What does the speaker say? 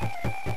you